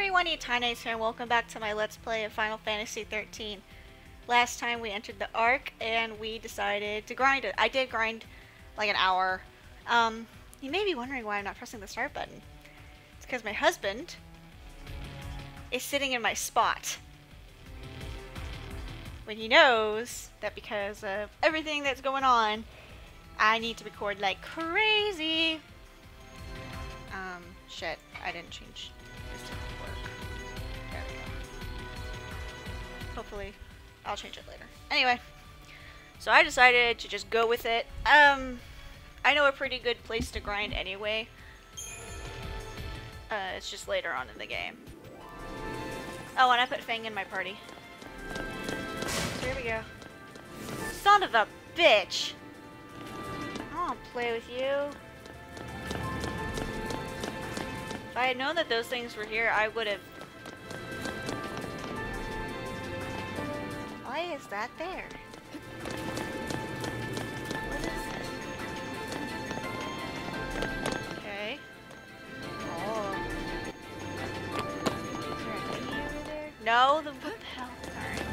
everyone, Etanes here and welcome back to my Let's Play of Final Fantasy 13. Last time we entered the Ark and we decided to grind it. I did grind like an hour. Um, you may be wondering why I'm not pressing the start button. It's because my husband is sitting in my spot. When he knows that because of everything that's going on, I need to record like crazy. Um, shit, I didn't change Hopefully, I'll change it later. Anyway, so I decided to just go with it. Um, I know a pretty good place to grind anyway. Uh, it's just later on in the game. Oh, and I put Fang in my party. So here we go. Son of a bitch! I don't play with you. If I had known that those things were here, I would have... Why is that there? What is it? Okay. Oh. Is there a key over there? No, the what the hell? Alright.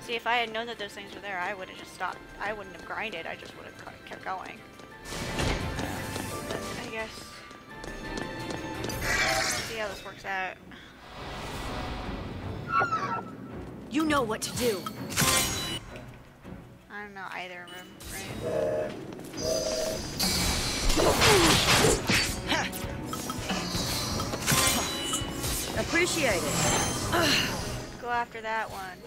See, if I had known that those things were there, I would have just stopped. I wouldn't have grinded, I just would have kept going. But I guess see how this works out. You know what to do. I don't know either of them, right? Appreciate it. Go after that one.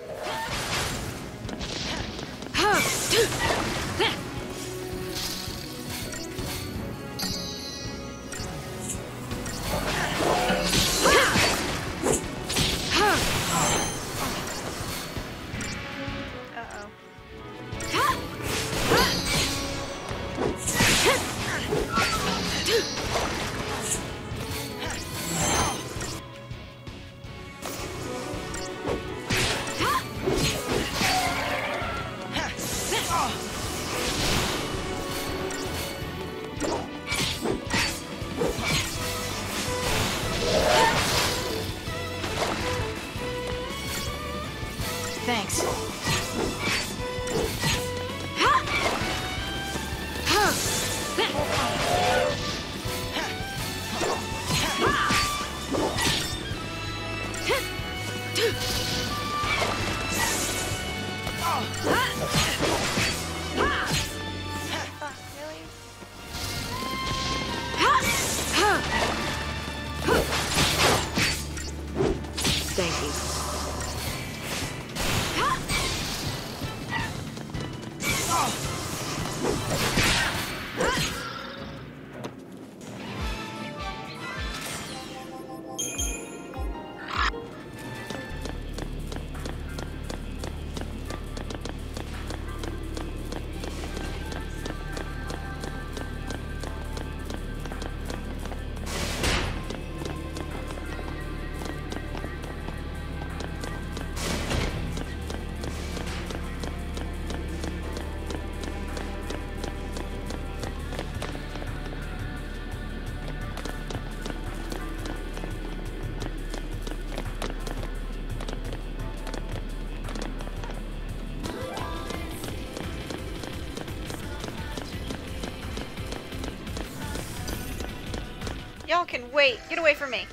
Y'all can wait. Get away from me.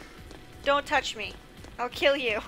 Don't touch me. I'll kill you.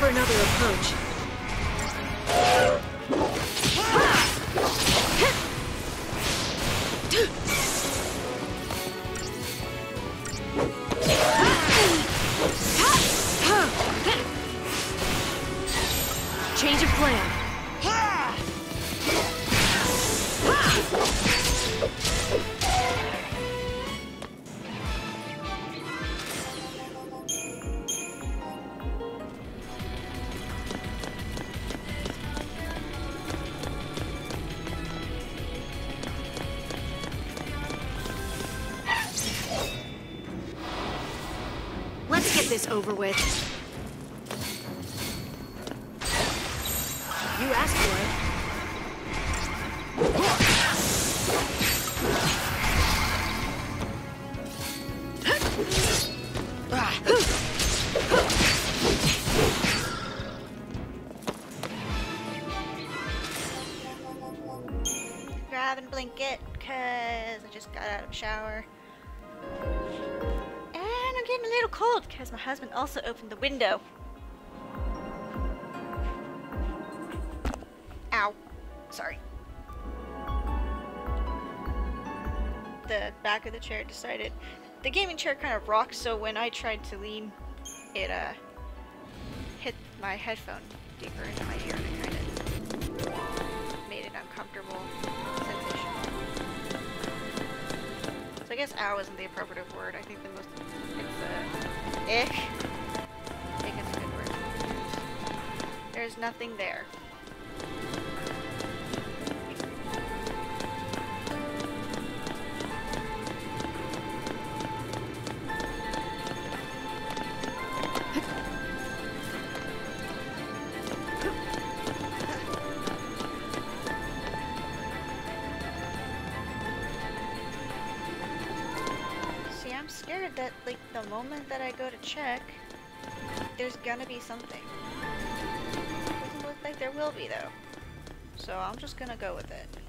For another approach. Over with. Also opened the window. Ow. Sorry. The back of the chair decided. The gaming chair kind of rocks, so when I tried to lean, it uh hit my headphone deeper into my ear and it kind of made an uncomfortable sensation. So I guess ow isn't the appropriate word. I think the most it's uh ick. There's nothing there. See, I'm scared that, like, the moment that I go to check, there's gonna be something. There will be, though. So I'm just gonna go with it.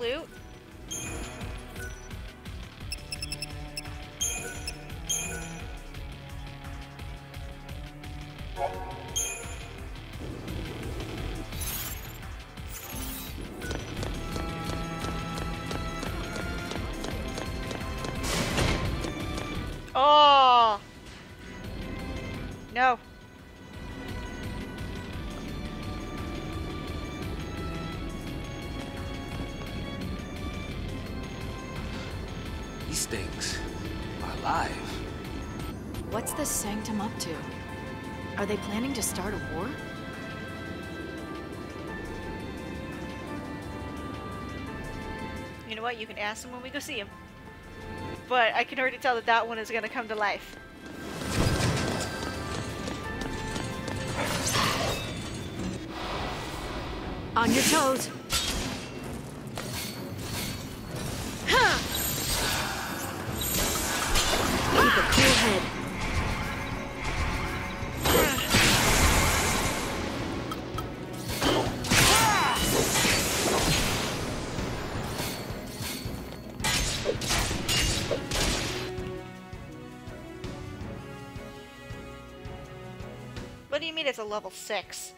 Loot. What's this sanctum up to? Are they planning to start a war? You know what? You can ask them when we go see them. But I can already tell that that one is going to come to life. On your toes. Mean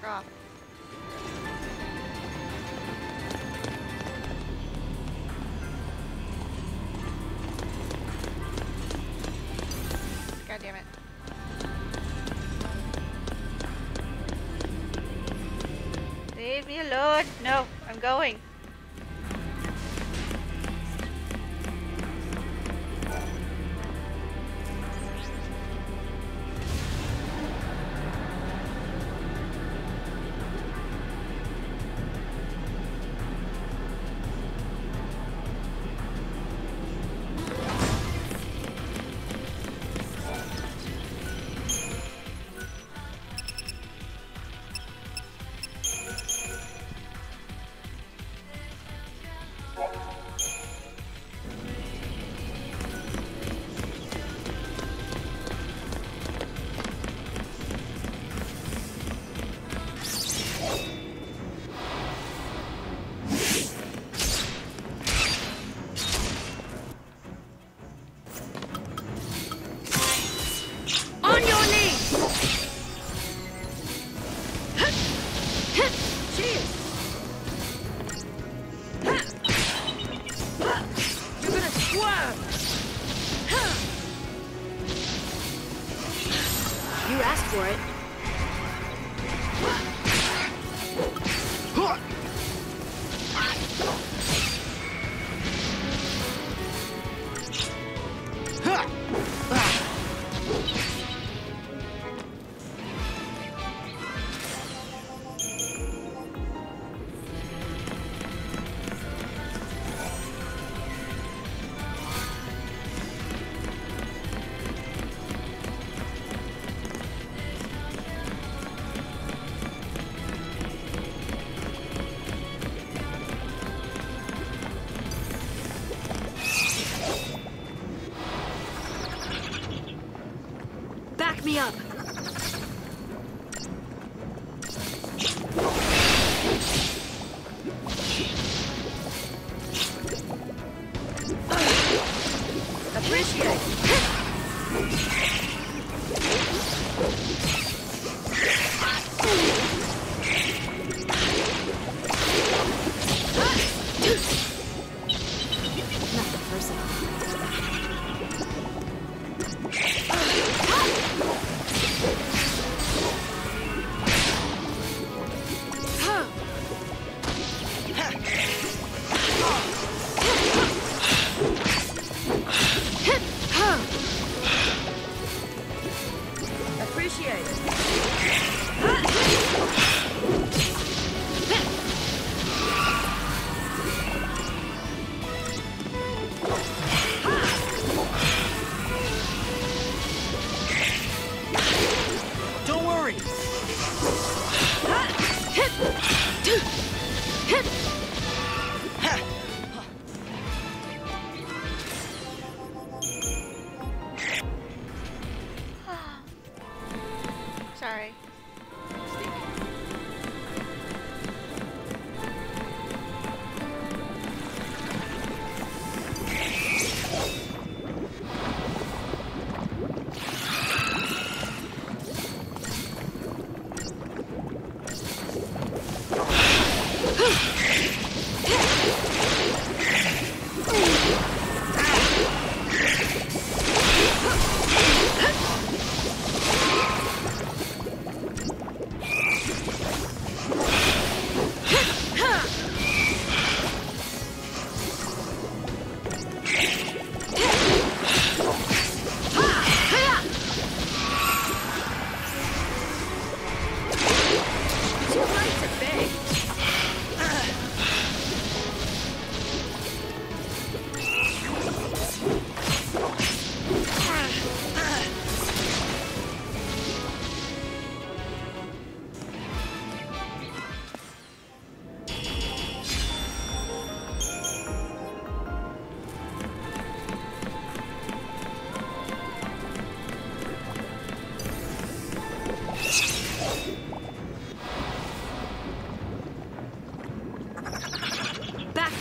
back off. God damn it. Leave me alone. No, I'm going. You asked for it.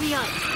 Back me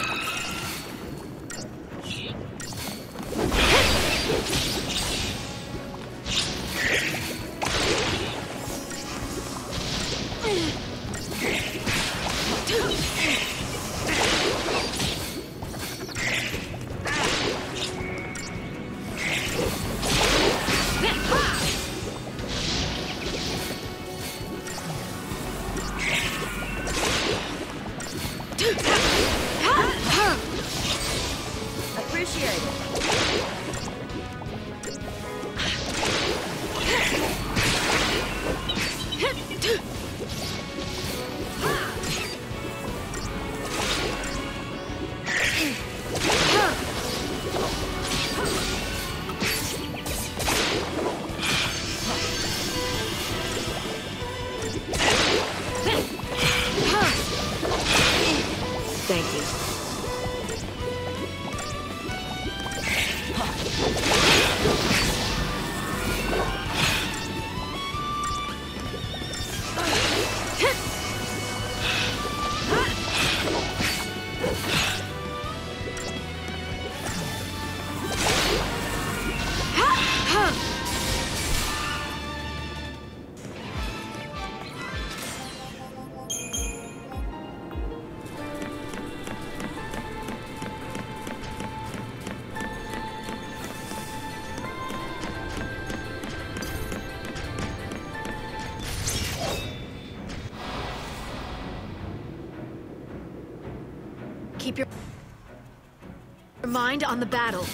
Keep your mind on the battle.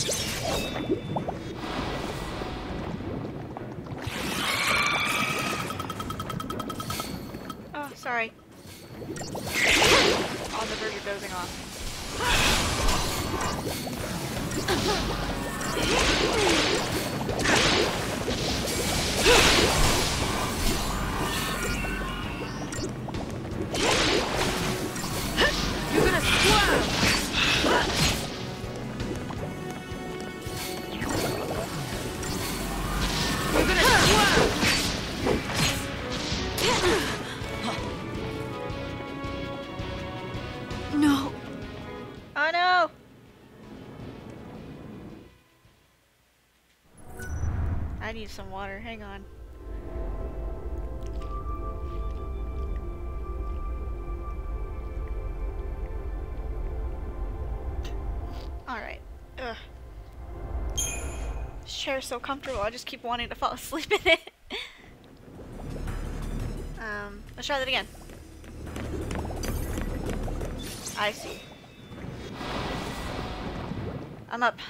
Oh, sorry. On the verge of dozing off. some water. Hang on. Alright. Ugh. This chair's so comfortable, I just keep wanting to fall asleep in it. um, let's try that again. I see. I'm up.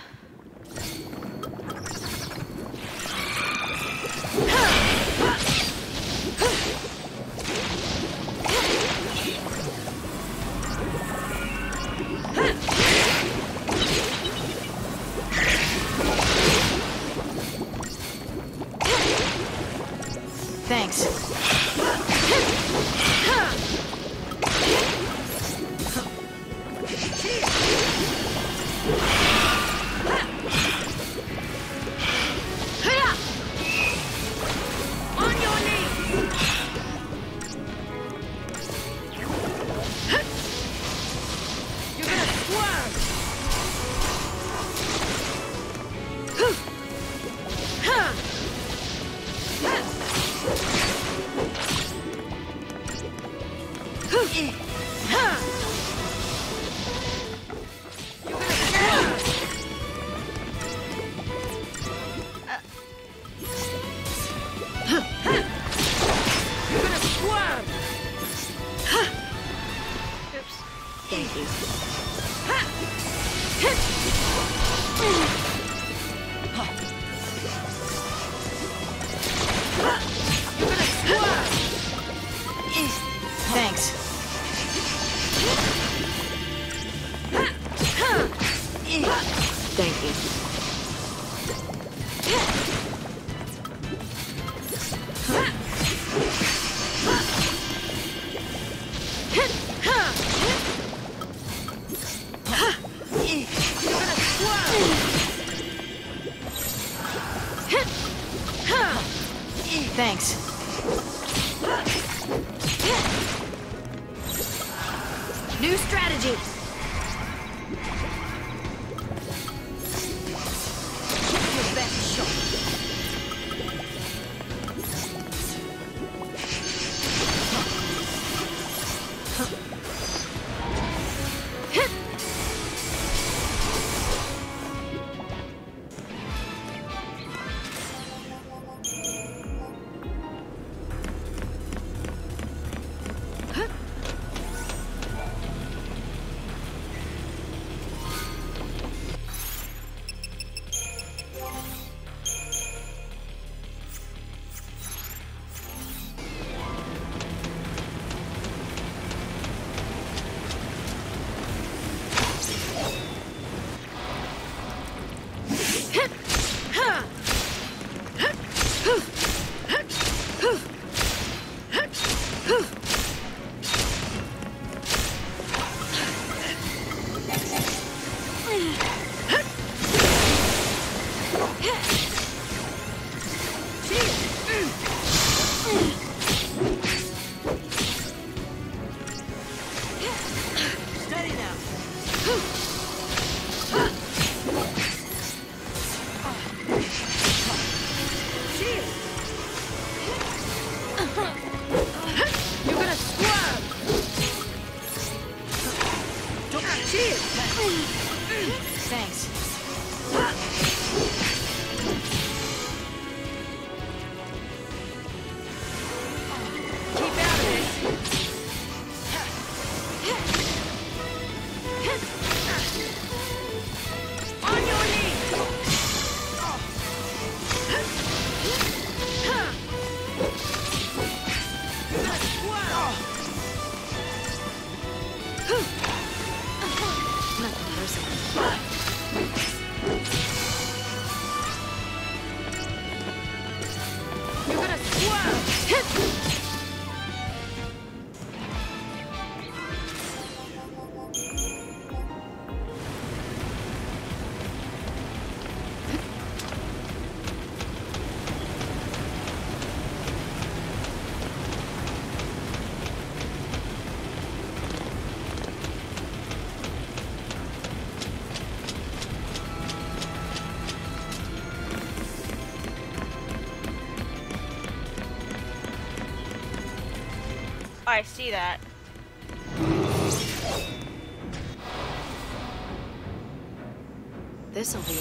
I see that. This'll be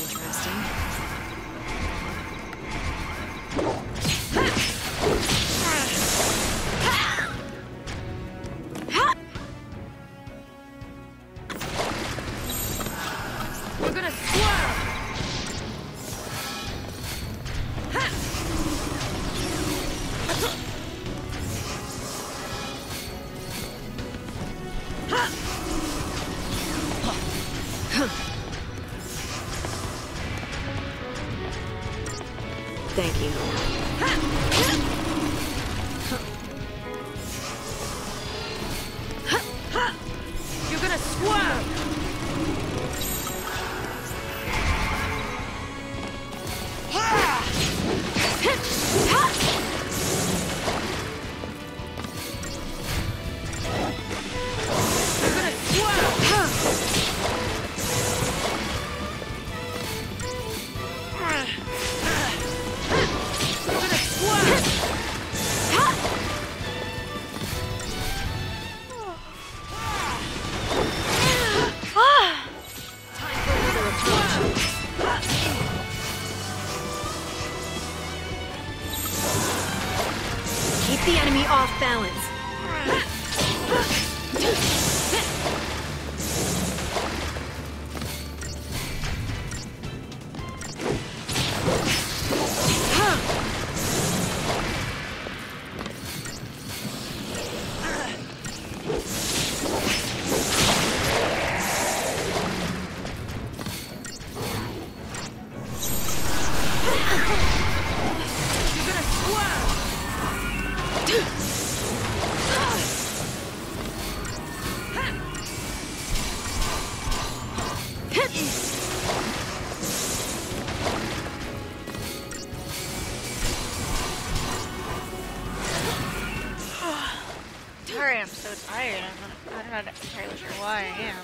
why I am.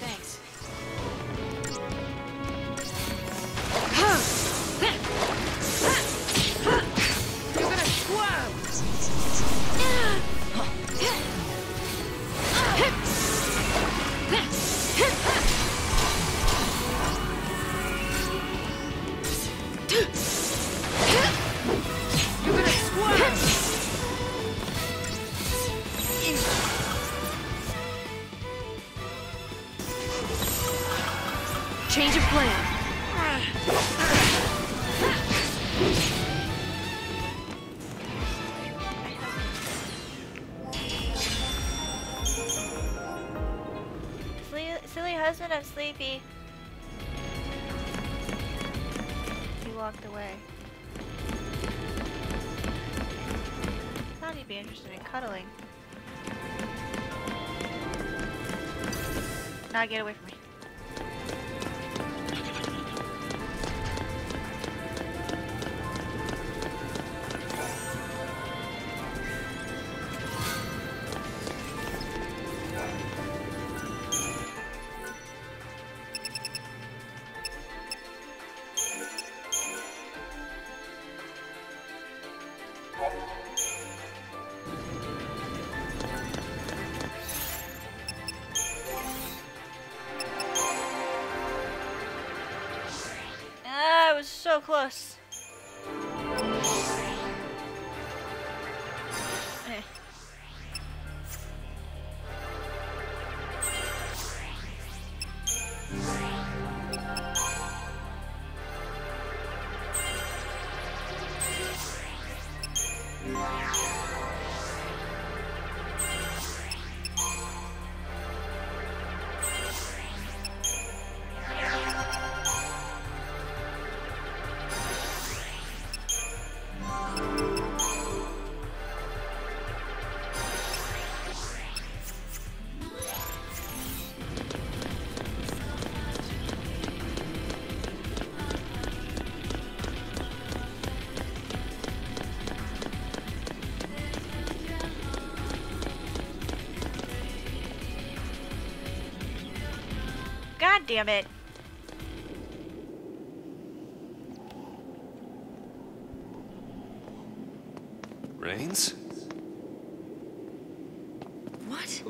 Now get away from. So damn it. Raines? What?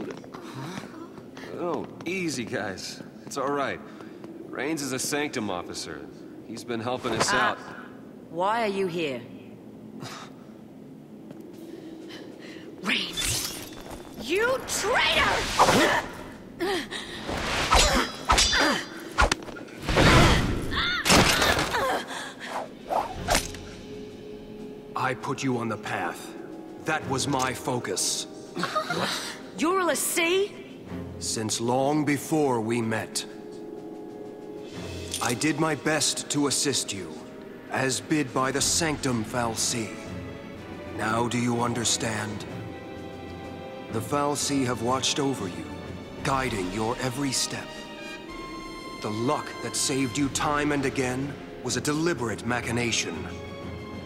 Oh, easy, guys. It's all right. Raines is a Sanctum officer. He's been helping us Ah. out. Why are you here? Raines! You traitor! I put you on the path. That was my focus. You're a Since long before we met. I did my best to assist you, as bid by the Sanctum Fal'Cie. Now do you understand? The Fal'Cie have watched over you, guiding your every step. The luck that saved you time and again was a deliberate machination.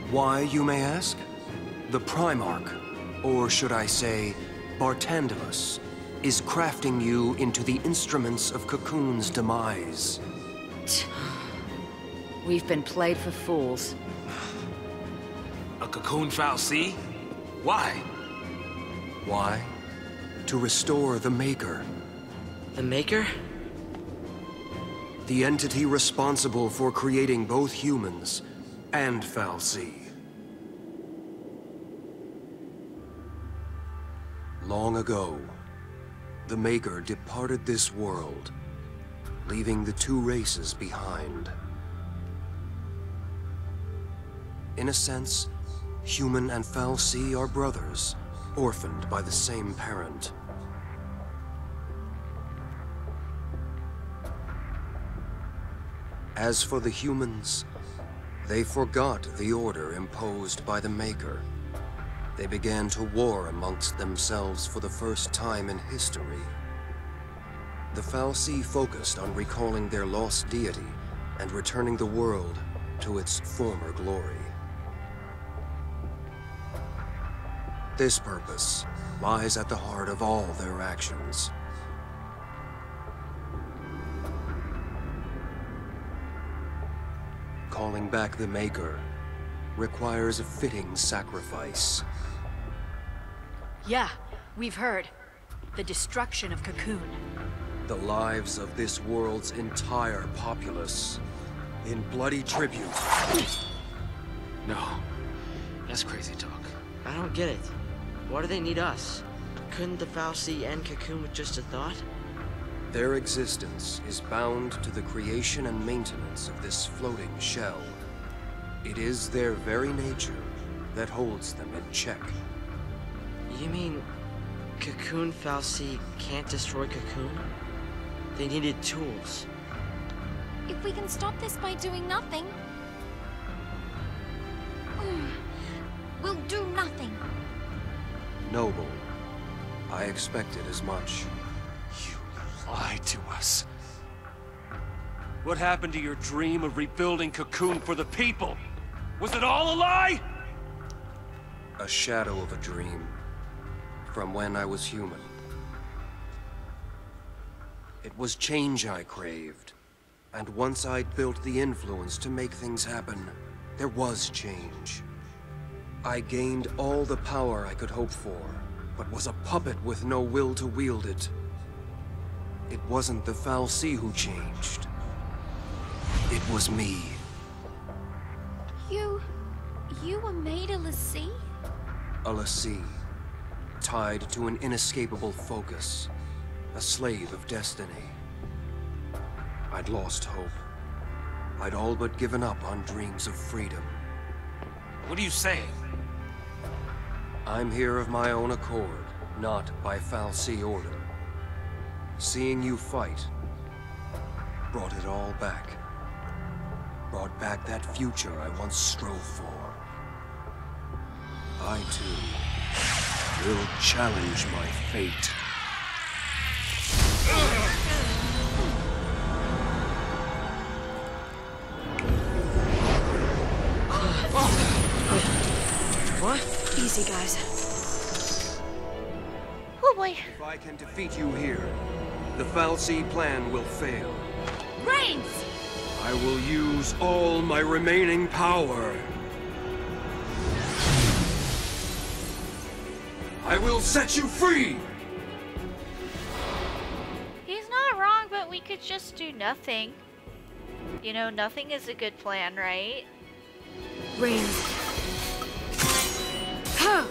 Why, you may ask? The Primarch, or should I say, Barthandelus, is crafting you into the instruments of Cocoon's demise. We've been played for fools. A cocoon Fal'Cie? Why? Why? To restore the Maker, The Maker? the entity responsible for creating both humans and Fal'Cie. Long ago, the Maker departed this world, leaving the two races behind. In a sense, human and Fal'Cie are brothers, orphaned by the same parent. As for the humans, they forgot the order imposed by the Maker. They began to war amongst themselves for the first time in history. The Fal'Cie focused on recalling their lost deity and returning the world to its former glory. This purpose lies at the heart of all their actions. Calling back the Maker requires a fitting sacrifice. Yeah, we've heard. The destruction of Cocoon. The lives of this world's entire populace in bloody tribute. No. That's crazy talk. I don't get it. Why do they need us? Couldn't the fal'Cie end Cocoon with just a thought? Their existence is bound to the creation and maintenance of this floating shell. It is their very nature that holds them in check. You mean Cocoon fal'Cie can't destroy Cocoon? They needed tools. If we can stop this by doing nothing... Mm, We'll do nothing. Noble, I expected as much. You lied to us. What happened to your dream of rebuilding Cocoon for the people? Was it all a lie? A shadow of a dream. From when I was human. It was change I craved. And once I'd built the influence to make things happen, there was change. I gained all the power I could hope for, but was a puppet with no will to wield it. It wasn't the fal'Cie who changed. It was me. You... you were made a l'Cie? A l'Cie, tied to an inescapable focus, a slave of destiny. I'd lost hope. I'd all but given up on dreams of freedom. What are you saying? I'm here of my own accord, not by fal'Cie order. Seeing you fight brought it all back. Brought back that future I once strove for. I, too, will challenge my fate. What? Easy, guys. Oh boy. If I can defeat you here, the fal'Cie plan will fail. Raines! I will use all my remaining power. I will set you free! He's not wrong, but we could just do nothing. You know, nothing is a good plan, right? Raines. Huh.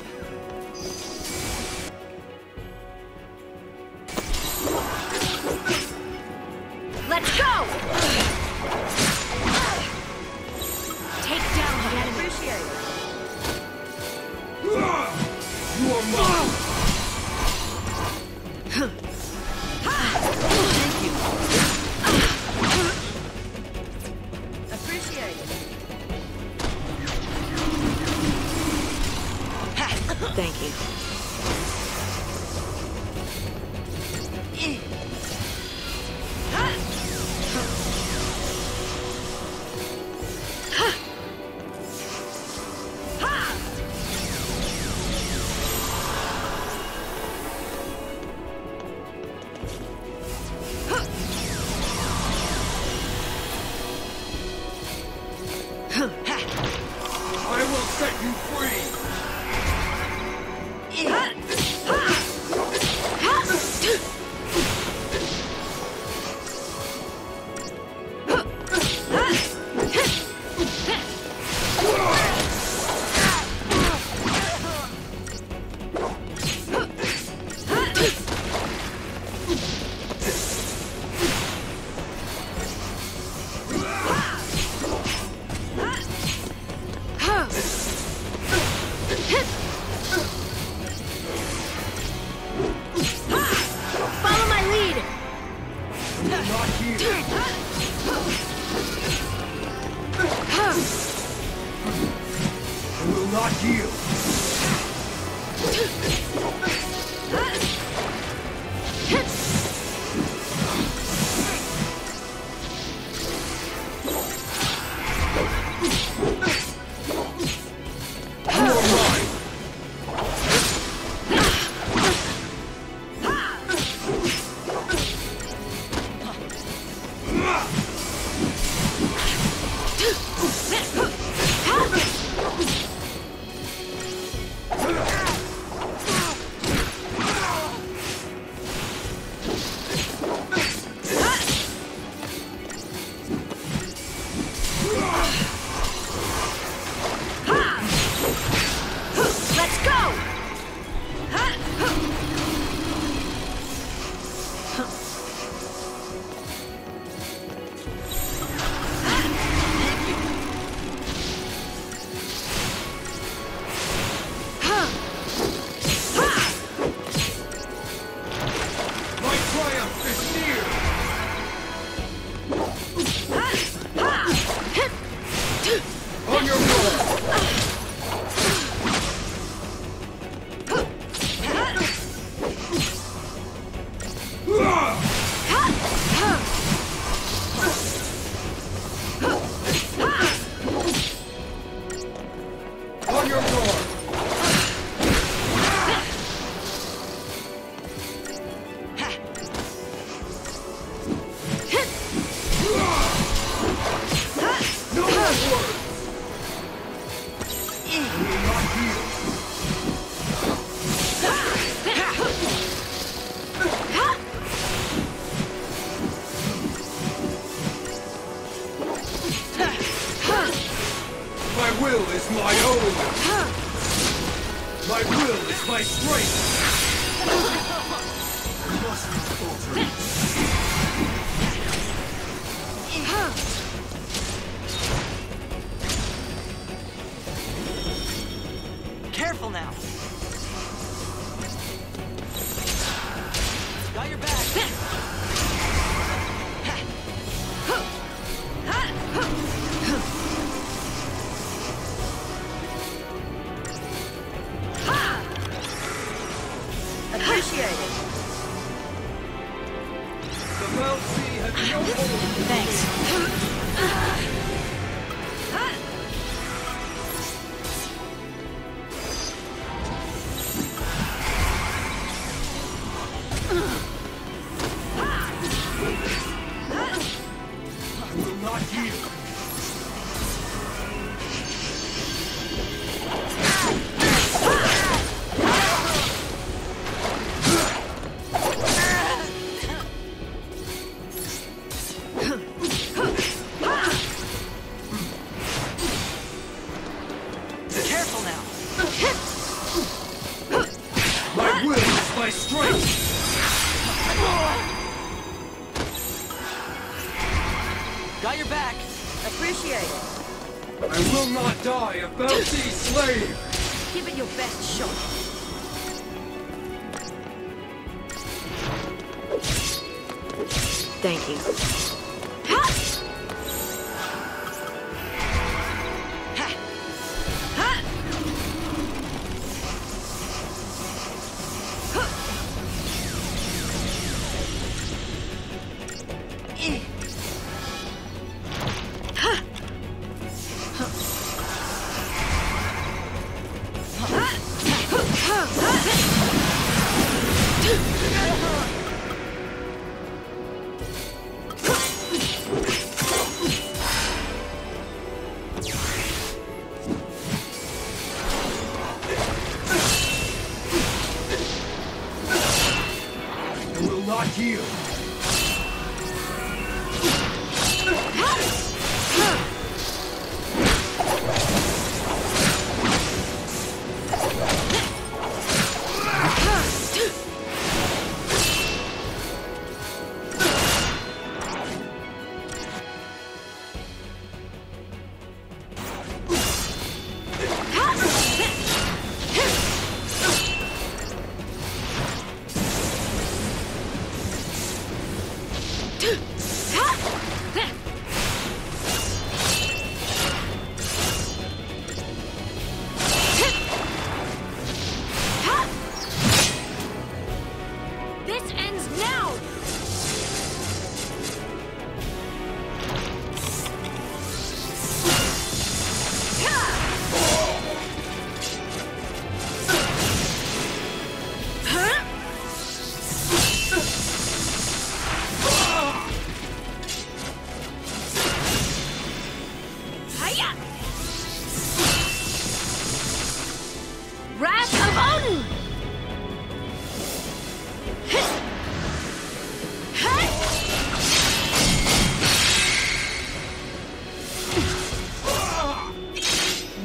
Both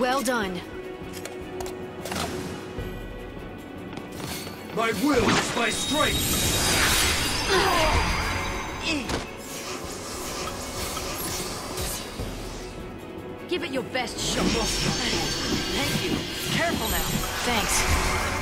Well done. My will is my strength! Give it your best shot. Thank you. Careful now. Thanks.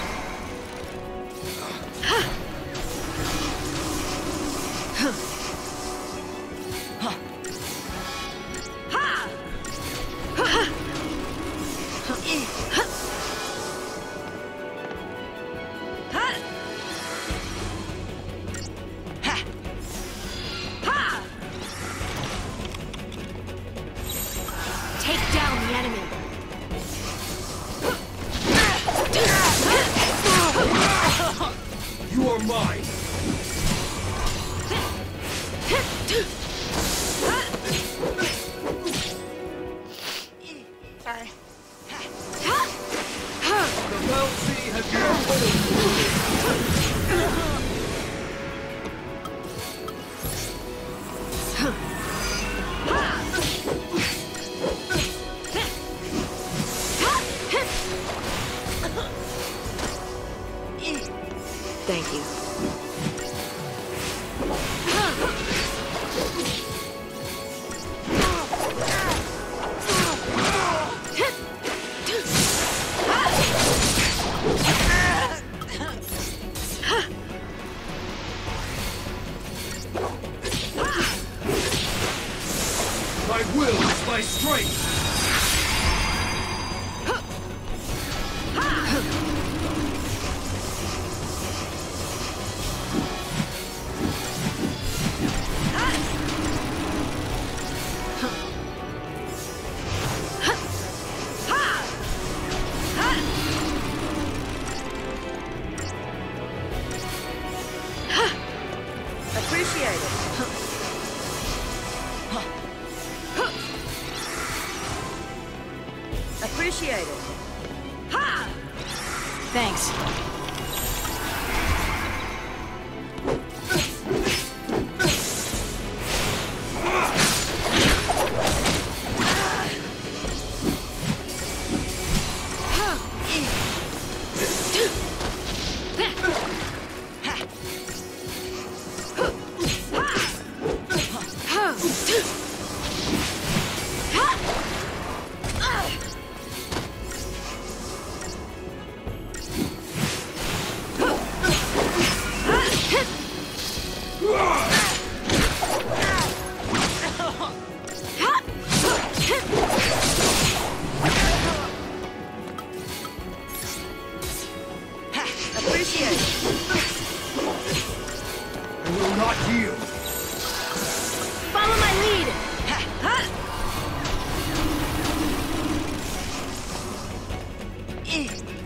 Follow my lead!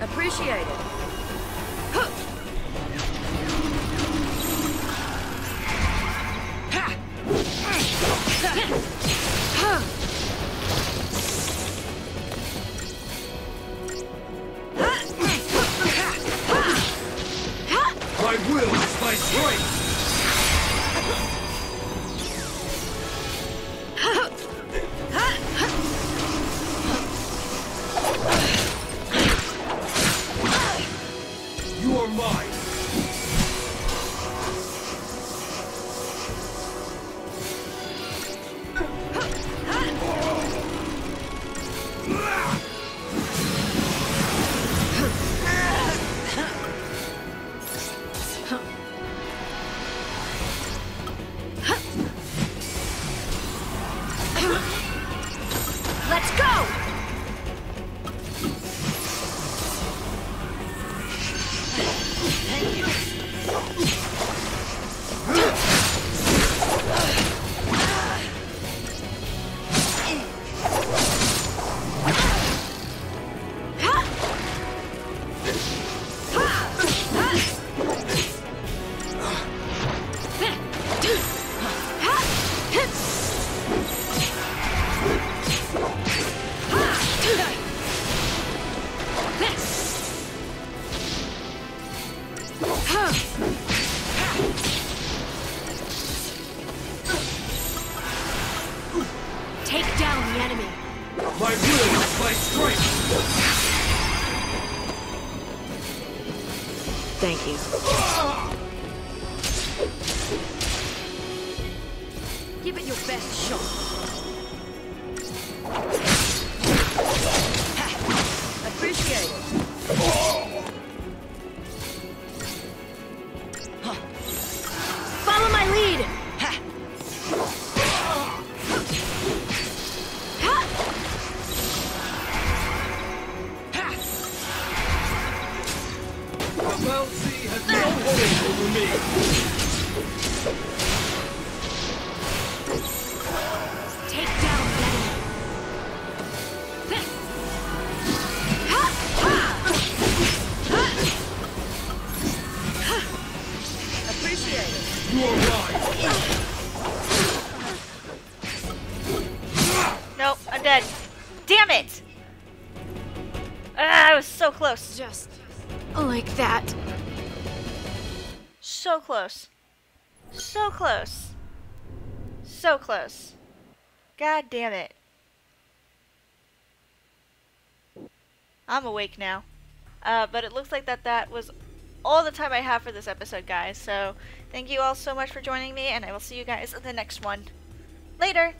Appreciate it. My will is my strength! Take down the enemy. My will is my strength! Thank you. Ah! Close. Just like that. So close. So close. So close. God damn it. I'm awake now. Uh, but it looks like that that was all the time I have for this episode, guys. So thank you all so much for joining me, and I will see you guys in the next one. Later!